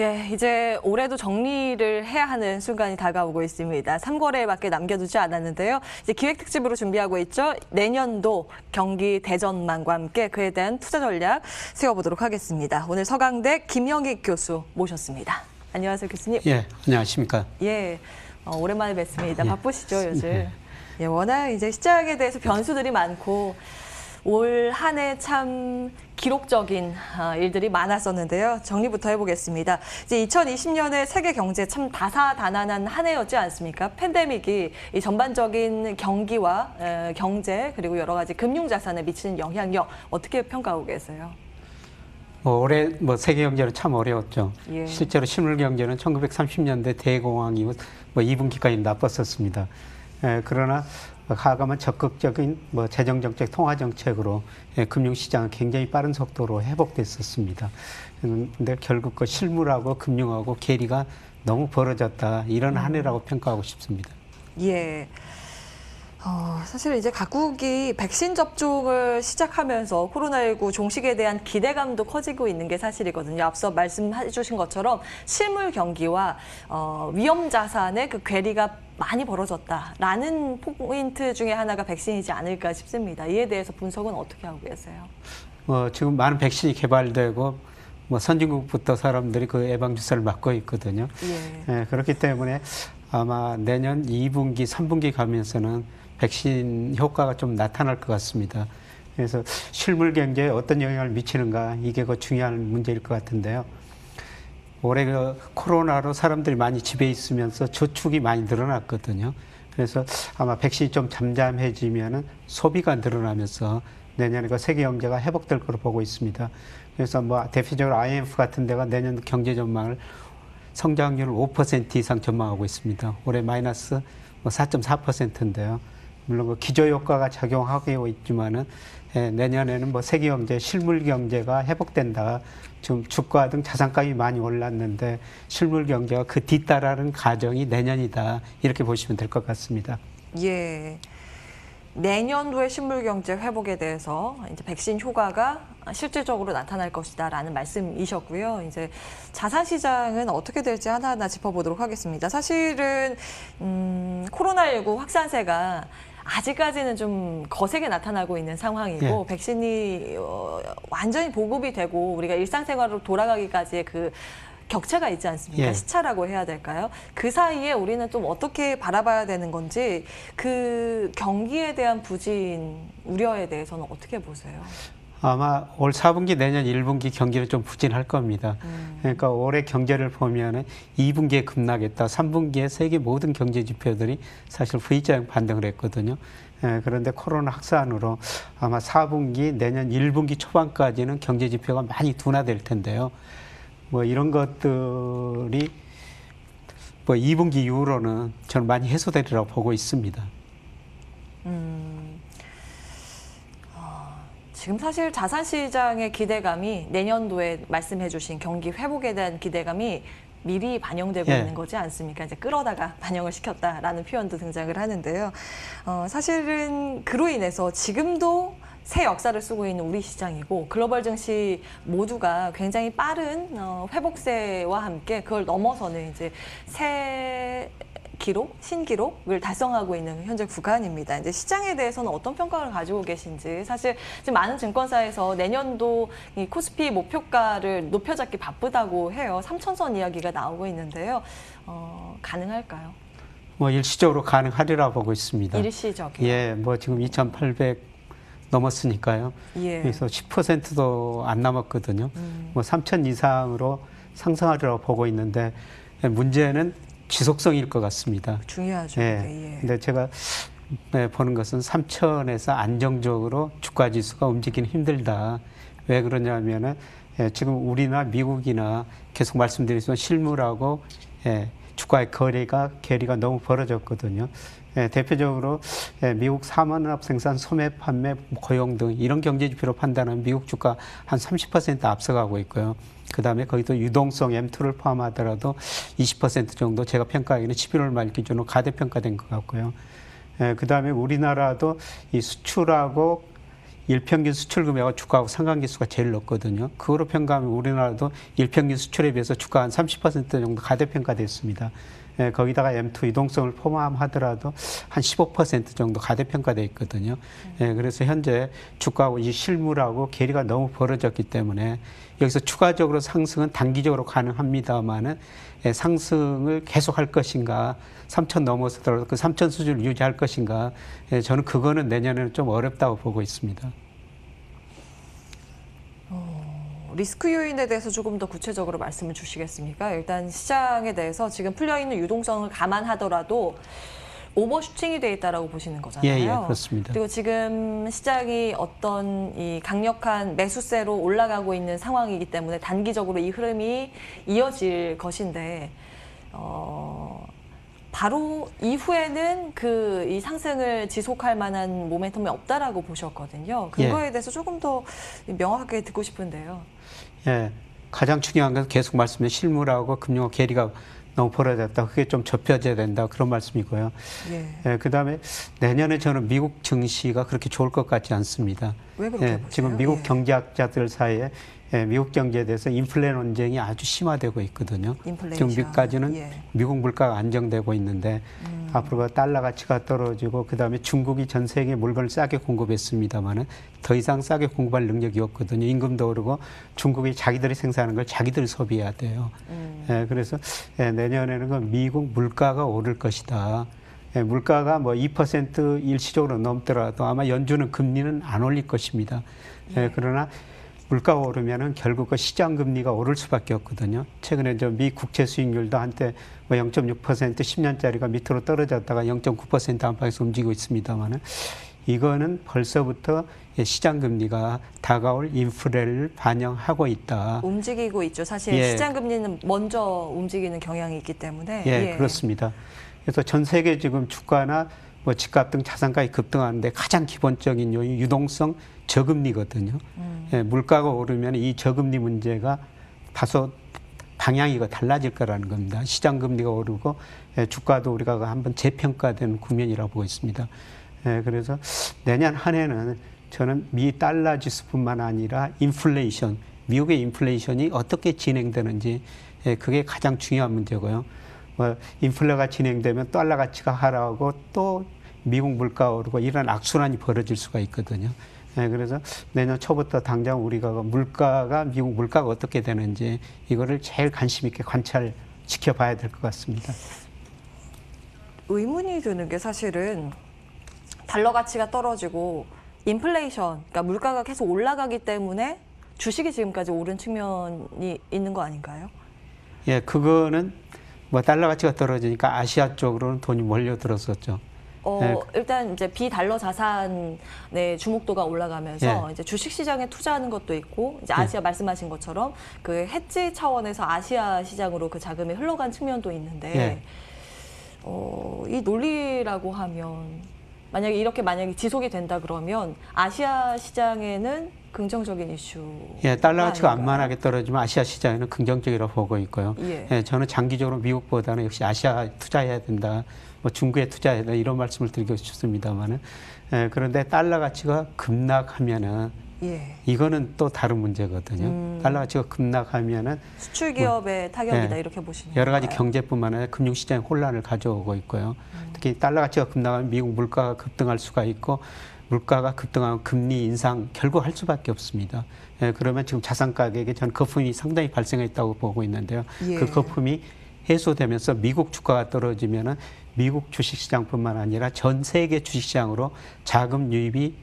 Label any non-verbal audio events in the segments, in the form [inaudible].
예, 이제 올해도 정리를 해야 하는 순간이 다가오고 있습니다. 3거래밖에 남겨두지 않았는데요. 이제 기획특집으로 준비하고 있죠. 내년도 경기 대전망과 함께 그에 대한 투자 전략 세워보도록 하겠습니다. 오늘 서강대 김영익 교수 모셨습니다. 안녕하세요, 교수님. 예, 안녕하십니까. 예, 어, 오랜만에 뵙습니다. 예. 바쁘시죠, 요즘? 예. 예, 워낙 이제 시장에 대해서 변수들이 많고 올 한 해 참 기록적인 아, 일들이 많았었는데요. 정리부터 해보겠습니다. 이제 2020년에 세계 경제 참 다사다난한 한 해였지 않습니까? 팬데믹이 이 전반적인 경기와 에, 경제 그리고 여러 가지 금융 자산에 미치는 영향력 어떻게 평가하고 계세요? 뭐 올해 뭐 세계 경제는 참 어려웠죠. 예. 실제로 실물 경제는 1930년대 대공황 이후 뭐 2분기까지 나빴었습니다. 에, 그러나 하감은 적극적인 뭐 재정 정책, 통화 정책으로 예, 금융 시장은 굉장히 빠른 속도로 회복됐었습니다. 근데 결국 그 실물하고 금융하고 괴리가 너무 벌어졌다 이런 한 해라고 평가하고 싶습니다. 예. 어, 사실 이제 각국이 백신 접종을 시작하면서 코로나19 종식에 대한 기대감도 커지고 있는 게 사실이거든요. 앞서 말씀해 주신 것처럼 실물 경기와 어, 위험 자산의 그 괴리가 많이 벌어졌다라는 포인트 중에 하나가 백신이지 않을까 싶습니다. 이에 대해서 분석은 어떻게 하고 계세요? 어, 지금 많은 백신이 개발되고 뭐 선진국부터 사람들이 그 예방 주사를 맞고 있거든요. 예. 예, 그렇기 때문에 아마 내년 2분기, 3분기 가면서는 백신 효과가 좀 나타날 것 같습니다. 그래서 실물 경제에 어떤 영향을 미치는가 이게 그 중요한 문제일 것 같은데요. 올해 그 코로나로 사람들이 많이 집에 있으면서 저축이 많이 늘어났거든요. 그래서 아마 백신이 좀 잠잠해지면은 소비가 늘어나면서 내년에 그 세계 경제가 회복될 거로 보고 있습니다. 그래서 뭐 대표적으로 IMF 같은 데가 내년 경제 전망을 성장률을 5% 이상 전망하고 있습니다. 올해 마이너스 뭐 4.4%인데요. 물론 그 기저 효과가 작용하고 있지만은 예, 내년에는 뭐 세계 경제, 실물 경제가 회복된다. 지금 주가 등 자산값이 많이 올랐는데 실물 경제가 그 뒤따라는 가정이 내년이다. 이렇게 보시면 될 것 같습니다. 예. 내년도의 실물 경제 회복에 대해서 이제 백신 효과가 실질적으로 나타날 것이다라는 말씀이셨고요. 이제 자산 시장은 어떻게 될지 하나하나 짚어보도록 하겠습니다. 사실은 음, 코로나19 확산세가 아직까지는 좀 거세게 나타나고 있는 상황이고 예. 백신이 어, 완전히 보급이 되고 우리가 일상생활로 돌아가기까지의 그 격차가 있지 않습니까? 예. 시차라고 해야 될까요? 그 사이에 우리는 좀 어떻게 바라봐야 되는 건지 그 경기에 대한 부진 우려에 대해서는 어떻게 보세요? 아마 올 4분기 내년 1분기 경기는 좀 부진할 겁니다. 그러니까 올해 경제를 보면은 2분기에 급락했다. 3분기에 세계 모든 경제 지표들이 사실 V자형 반등을 했거든요. 예, 그런데 코로나 확산으로 아마 4분기 내년 1분기 초반까지는 경제 지표가 많이 둔화될 텐데요. 뭐 이런 것들이 뭐 2분기 이후로는 저는 많이 해소되리라고 보고 있습니다. 음, 어, 지금 사실 자산 시장의 기대감이 내년도에 말씀해주신 경기 회복에 대한 기대감이 미리 반영되고 예. 있는 거지 않습니까? 이제 끌어다가 [laughs] 반영을 시켰다라는 표현도 등장을 하는데요. 어, 사실은 그로 인해서 지금도 새 역사를 쓰고 있는 우리 시장이고 글로벌 증시 모두가 굉장히 빠른 어, 회복세와 함께 그걸 넘어서는 이제 새 기록, 신기록을 달성하고 있는 현재 구간입니다. 이제 시장에 대해서는 어떤 평가를 가지고 계신지 사실 지금 많은 증권사에서 내년도 이 코스피 목표가를 높여잡기 바쁘다고 해요. 3천선 이야기가 나오고 있는데요. 어, 가능할까요? 뭐 일시적으로 가능하리라 보고 있습니다. 일시적이요. 예, 뭐 지금 2,800 넘었으니까요. 예. 그래서 10%도 안 남았거든요. 음. 뭐 3천 이상으로 상승하리라고 보고 있는데 문제는 지속성일 것 같습니다. 중요하죠. 예. 예. 근데 제가 네, 보는 것은 3천에서 안정적으로 주가 지수가 움직이기 힘들다. 왜 그러냐면은 예, 지금 우리나 미국이나 계속 말씀드리지만 실물하고 예, 주가의 거래가 괴리가 너무 벌어졌거든요. 예, 대표적으로 예, 미국 사만업 생산, 소매 판매, 고용 등 이런 경제 지표로 판단하면 미국 주가 한 30% 앞서가고 있고요. 그 다음에 거기도 유동성 M2를 포함하더라도 20% 정도 제가 평가하기는 11월 말 기준으로 가대평가된 것 같고요. 그 다음에 우리나라도 이 수출하고 일평균 수출 금액과 주가하고 상관계수가 제일 높거든요. 그거로 평가하면 우리나라도 일평균 수출에 비해서 주가 한 30% 정도 가대평가됐습니다. 예, 거기다가 M2 유동성을 포함하더라도 한 15% 정도 가대평가돼 있거든요. 예, 그래서 현재 주가하고 이 실물하고 괴리가 너무 벌어졌기 때문에 여기서 추가적으로 상승은 단기적으로 가능합니다만은 예, 상승을 계속할 것인가, 3천 넘어서더라도 그 3천 수준을 유지할 것인가, 예, 저는 그거는 내년에는 좀 어렵다고 보고 있습니다. 리스크 요인에 대해서 조금 더 구체적으로 말씀을 주시겠습니까? 일단 시장에 대해서 지금 풀려 있는 유동성을 감안하더라도 오버슈팅이 돼 있다라고 보시는 거잖아요. 예, 예, 그렇습니다. 그리고 지금 시장이 어떤 이 강력한 매수세로 올라가고 있는 상황이기 때문에 단기적으로 이 흐름이 이어질 것인데 어 바로 이후에는 그 이 상승을 지속할 만한 모멘텀이 없다라고 보셨거든요. 그거에 예. 대해서 조금 더 명확하게 듣고 싶은데요. 예, 가장 중요한 건 계속 말씀해 실물하고 금융업 괴리가 너무 벌어졌다. 그게 좀 좁혀져야 된다. 그런 말씀이고요. 예. 예, 그다음에 내년에 저는 미국 증시가 그렇게 좋을 것 같지 않습니다. 왜 그렇게 예, 보세요? 지금 미국 예. 경제학자들 사이에 예, 미국 경제에 대해서 인플레 논쟁이 아주 심화되고 있거든요. 인플레이션. 지금 미국까지는 예. 음. 미국 물가가 안정되고 있는데 앞으로 달러 가치가 떨어지고 그다음에 중국이 전 세계 물건을 싸게 공급했습니다마는 더 이상 싸게 공급할 능력이 없거든요. 임금도 오르고 중국이 자기들이 생산하는 걸 자기들이 소비해야 돼요. 음. 예, 그래서 예, 내년에는 그 미국 물가가 오를 것이다. 예, 물가가 뭐 2% 일시적으로 넘더라도 아마 연준은 금리는 안 올릴 것입니다. 예, 그러나 물가가 오르면은 결국 그 시장 금리가 오를 수밖에 없거든요. 최근에 저 미 국채 수익률도 한때 뭐 0.6% 10년짜리가 밑으로 떨어졌다가 0.9% 안팎에서 움직이고 있습니다만은 이거는 벌써부터 예, 시장 금리가 다가올 인플레를 반영하고 있다. 움직이고 있죠. 사실 예. 시장 금리는 먼저 움직이는 경향이 있기 때문에 예, 그렇습니다. 그래서 전 세계 지금 주가나 뭐 집값 등 자산가격이 급등하는데 가장 기본적인 요인 유동성 저금리거든요. 음. 예, 물가가 오르면 이 저금리 문제가 다소 방향이 가 달라질 거라는 겁니다. 시장 금리가 오르고 예, 주가도 우리가 한번 재평가되는 국면이라고 보고 있습니다. 예, 그래서 내년 한 해는 저는 미 달러 지수뿐만 아니라 인플레이션, 미국의 인플레이션이 어떻게 진행되는지 예, 그게 가장 중요한 문제고요. 뭐 인플레가 진행되면 달러 가치가 하락하고 또 미국 물가 오르고 이런 악순환이 벌어질 수가 있거든요. 예, 그래서 내년 초부터 당장 우리가 그 물가가 미국 물가가 어떻게 되는지 이거를 제일 관심 있게 관찰 지켜봐야 될 것 같습니다. 의문이 드는 게 사실은 달러 가치가 떨어지고 인플레이션, 그러니까 물가가 계속 올라가기 때문에 주식이 지금까지 오른 측면이 있는 거 아닌가요? 예, 그거는 뭐 달러 가치가 떨어지니까 아시아 쪽으로는 돈이 몰려들었었죠. 어, 네. 일단 이제 비달러 자산의 주목도가 올라가면서 예. 이제 주식 시장에 투자하는 것도 있고 이제 아시아 말씀하신 것처럼 그 해지 차원에서 아시아 시장으로 그 자금이 흘러간 측면도 있는데 예. 어, 이 논리라고 하면 만약에 이렇게 만약에 지속이 된다 그러면 아시아 시장에는 긍정적인 이슈 예, 달러 가치가 안만하게 떨어지면 아시아 시장에는 긍정적이라고 보고 있고요. 예. 예, 저는 장기적으로 미국보다는 역시 아시아에 투자해야 된다. 뭐 중국에 투자해야 된다. 이런 말씀을 드리고 싶습니다만은 예, 그런데 달러 가치가 급락하면은 예. 이거는 또 다른 문제거든요. 음. 달러 가치가 급락하면은 수출 기업의 타격이다 예. 이렇게 보시는 여러 가지? 경제뿐만 아니라 금융 시장에 혼란을 가져오고 있고요. 음. 특히 달러 가치가 급락하면 미국 물가가 급등할 수가 있고 물가가 급등하면 금리 인상 결국 할 수밖에 없습니다. 예, 그러면 지금 자산 가격에 전 거품이 상당히 발생했다고 보고 있는데요. 예. 그 거품이 해소되면서 미국 주가가 떨어지면은 미국 주식시장뿐만 아니라 전 세계 주식시장으로 자금 유입이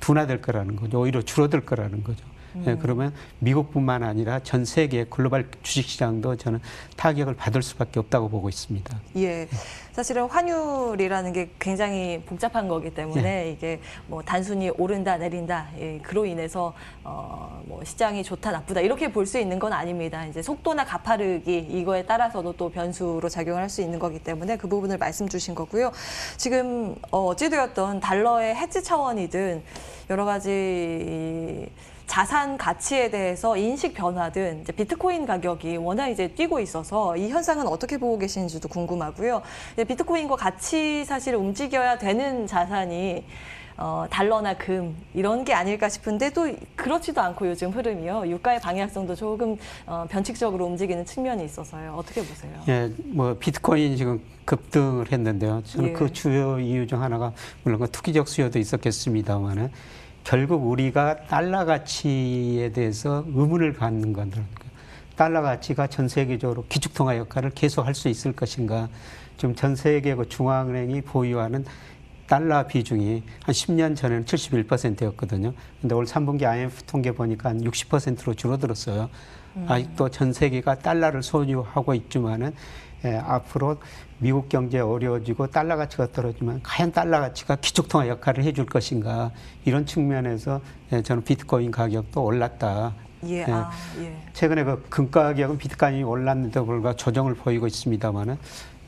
둔화될 거라는 거죠. 오히려 줄어들 거라는 거죠. 음. 예, 그러면 미국뿐만 아니라 전 세계 글로벌 주식시장도 저는 타격을 받을 수밖에 없다고 보고 있습니다. 예. 사실은 환율이라는 게 굉장히 복잡한 거기 때문에 네. 이게 뭐 단순히 오른다 내린다 예, 그로 인해서 어 뭐 시장이 좋다 나쁘다 이렇게 볼 수 있는 건 아닙니다. 이제 속도나 가파르기 이거에 따라서도 또 변수로 작용을 할수 있는 거기 때문에 그 부분을 말씀 주신 거고요. 지금 어, 어찌되었던 달러의 해지 차원이든 여러 가지 이 자산 가치에 대해서 인식 변화든 비트코인 가격이 워낙 이제 뛰고 있어서 이 현상은 어떻게 보고 계시는지도 궁금하고요. 비트코인과 같이 사실 움직여야 되는 자산이 어, 달러나 금 이런 게 아닐까 싶은데 또 그렇지도 않고 요즘 흐름이요. 유가의 방향성도 조금 어, 변칙적으로 움직이는 측면이 있어서요. 어떻게 보세요? 예, 뭐 비트코인 지금 급등을 했는데요. 저는 예. 그 주요 이유 중 하나가 물론 그 투기적 수요도 있었겠습니다만은 결국 우리가 달러 가치에 대해서 의문을 갖는 건들. 달러 가치가 전 세계적으로 기축통화 역할을 계속 할 수 있을 것인가. 지금 전 세계 그 중앙은행이 보유하는 달러 비중이 한 10년 전에는 71%였거든요. 근데 올 3분기 IMF 통계 보니까 한 60%로 줄어들었어요. 아직도 전 세계가 달러를 소유하고 있지만은 예, 앞으로 미국 경제 어려워지고 달러 가치가 떨어지면 과연 달러 가치가 기축통화 역할을 해줄 것인가 이런 측면에서 예, 저는 비트코인 가격도 올랐다. 예, 네. 아, 예. 최근에 그 금가격은 비트코인이 올랐는데도 불구하고 조정을 보이고 있습니다만은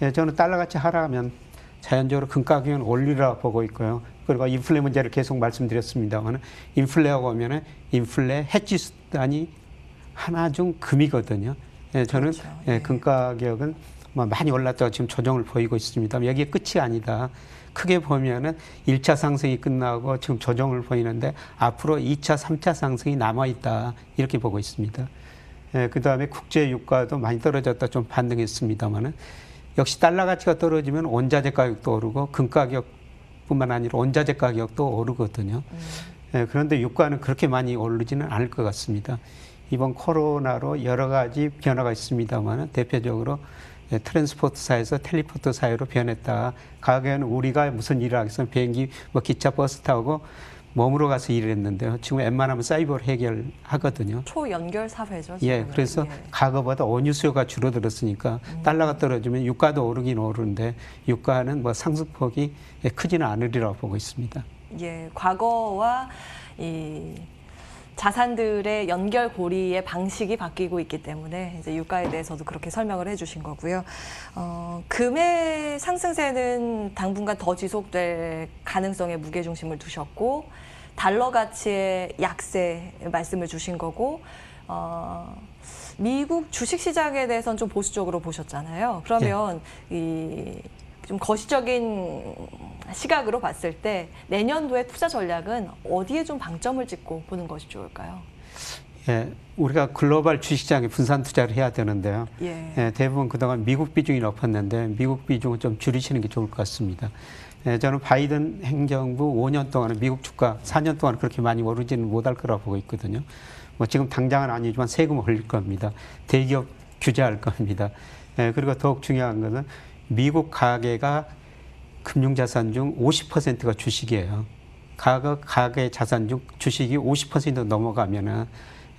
예, 저는 달러 가치 하락하면 자연적으로 금가격은 올리라 보고 있고요. 그리고 인플레 문제를 계속 말씀드렸습니다만은 인플레가 오면은 인플레 해지 수단이 하나 중 금이거든요. 예, 저는 그렇죠. 예, 예. 금가격은 뭐 많이 올랐다고 지금 조정을 보이고 있습니다. 여기에 끝이 아니다. 크게 보면은 1차 상승이 끝나고 지금 조정을 보이는데 앞으로 2차, 3차 상승이 남아 있다. 이렇게 보고 있습니다. 예, 그 다음에 국제 유가도 많이 떨어졌다 좀 반등했습니다만은 역시 달러 가치가 떨어지면 원자재 가격도 오르고 금 가격뿐만 아니라 원자재 가격도 오르거든요. 예, 그런데 유가는 그렇게 많이 오르지는 않을 것 같습니다. 이번 코로나로 여러 가지 변화가 있습니다만 대표적으로 예, 트랜스포트사에서 텔리포트 사회로 변했다. 가게는 우리가 무슨 일을 하겠어요? 비행기, 뭐 기차, 버스 타고 몸으로 가서 일을 했는데요. 지금 웬만하면 사이버로 해결하거든요. 초연결 사회죠. 예, 지금은. 그래서 예. 과거보다 원유 수요가 줄어들었으니까 달러가 떨어지면 유가도 오르긴 오르는데 유가는 뭐 상승폭이 예, 크지는 않으리라고 보고 있습니다. 예, 과거와 이 자산들의 연결 고리의 방식이 바뀌고 있기 때문에 이제 유가에 대해서도 그렇게 설명을 해주신 거고요. 어, 금의 상승세는 당분간 더 지속될 가능성에 무게 중심을 두셨고 달러 가치의 약세 말씀을 주신 거고 어, 미국 주식 시장에 대해서는 좀 보수적으로 보셨잖아요. 그러면 이 좀 거시적인 시각으로 봤을 때 내년도의 투자 전략은 어디에 좀 방점을 찍고 보는 것이 좋을까요? 예, 우리가 글로벌 주식시장에 분산 투자를 해야 되는데요. 예. 예, 대부분 그동안 미국 비중이 높았는데 미국 비중을 좀 줄이시는 게 좋을 것 같습니다. 예, 저는 바이든 행정부 5년 동안은 미국 주가 4년 동안 그렇게 많이 오르지는 못할 거라고 보고 있거든요. 뭐 지금 당장은 아니지만 세금 올릴 겁니다. 대기업 규제할 겁니다. 예, 그리고 더욱 중요한 것은 미국 가계가 금융자산 중 50%가 주식이에요. 가계, 가계 자산 중 주식이 50% 넘어가면은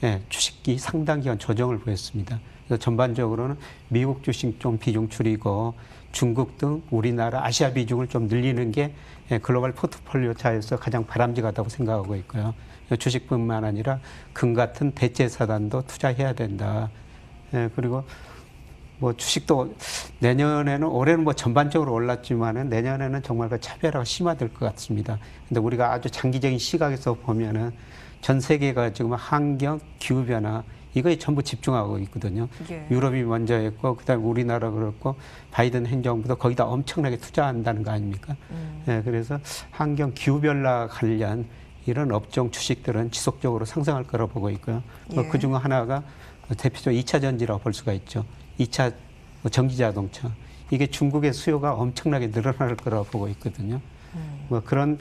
예, 주식이 상당 기간 조정을 보였습니다. 그래서 전반적으로는 미국 주식 좀 비중 줄이고 중국 등 우리나라 아시아 비중을 좀 늘리는 게 예, 글로벌 포트폴리오 차에서 가장 바람직하다고 생각하고 있고요. 주식뿐만 아니라 금 같은 대체 사단도 투자해야 된다. 예, 그리고 뭐 주식도 내년에는 올해는 뭐 전반적으로 올랐지만은 내년에는 정말 그 차별화가 심화될 것 같습니다. 근데 우리가 아주 장기적인 시각에서 보면은 전 세계가 지금 환경, 기후 변화 이거에 전부 집중하고 있거든요. 예. 유럽이 먼저 했고 그다음에 우리나라 그렇고 바이든 행정부도 거기다 엄청나게 투자한다는 거 아닙니까? 음. 예, 그래서 환경 기후 변화 관련 이런 업종 주식들은 지속적으로 상승할 거라 보고 있고요. 예. 그중 하나가 대표적으로 2차 전지라고 볼 수가 있죠. 2차 전기 자동차. 이게 중국의 수요가 엄청나게 늘어날 거라고 보고 있거든요. 음. 뭐 그런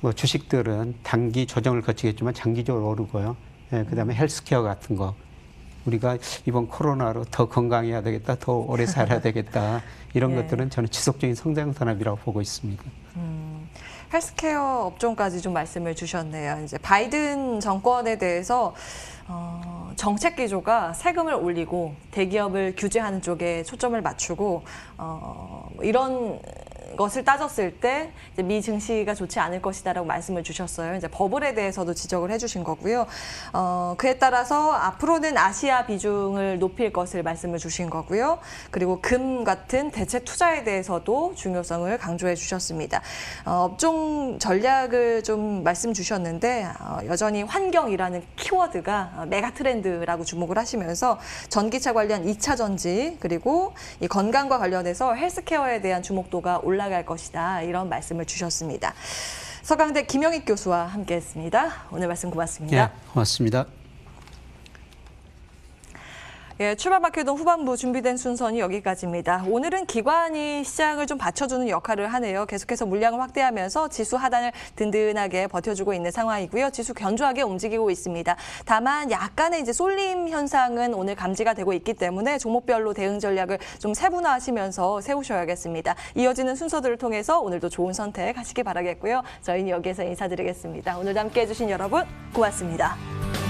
뭐 주식들은 단기 조정을 거치겠지만 장기적으로 오르고요. 예, 그다음에 헬스케어 같은 거 우리가 이번 코로나로 더 건강해야 되겠다, 더 오래 살아야 되겠다 이런 [laughs] 예. 것들은 저는 지속적인 성장 산업이라고 보고 있습니다. 음, 헬스케어 업종까지 좀 말씀을 주셨네요. 이제 바이든 정권에 대해서 어, 정책 기조가 세금을 올리고 대기업을 규제하는 쪽에 초점을 맞추고 어, 뭐 이런 것을 따졌을 때 미 증시가 좋지 않을 것이다라고 말씀을 주셨어요. 이제 버블에 대해서도 지적을 해주신 거고요. 어, 그에 따라서 앞으로는 아시아 비중을 높일 것을 말씀을 주신 거고요. 그리고 금 같은 대체 투자에 대해서도 중요성을 강조해 주셨습니다. 어, 업종 전략을 좀 말씀 주셨는데 어, 여전히 환경이라는 키워드가 어, 메가 트렌드라고 주목을 하시면서 전기차 관련 2차 전지 그리고 이 건강과 관련해서 헬스케어에 대한 주목도가 올라 갈 것이다 이런 말씀을 주셨습니다. 서강대 김영익 교수와 함께했습니다. 오늘 말씀 고맙습니다. 예, 고맙습니다. 예, 출발 마케동 후반부 준비된 순서는 여기까지입니다. 오늘은 기관이 시장을 좀 받쳐주는 역할을 하네요. 계속해서 물량을 확대하면서 지수 하단을 든든하게 버텨주고 있는 상황이고요. 지수 견조하게 움직이고 있습니다. 다만 약간의 이제 쏠림 현상은 오늘 감지가 되고 있기 때문에 종목별로 대응 전략을 좀 세분화하시면서 세우셔야겠습니다. 이어지는 순서들을 통해서 오늘도 좋은 선택 하시기 바라겠고요. 저희는 여기에서 인사드리겠습니다. 오늘도 함께해 주신 여러분 고맙습니다.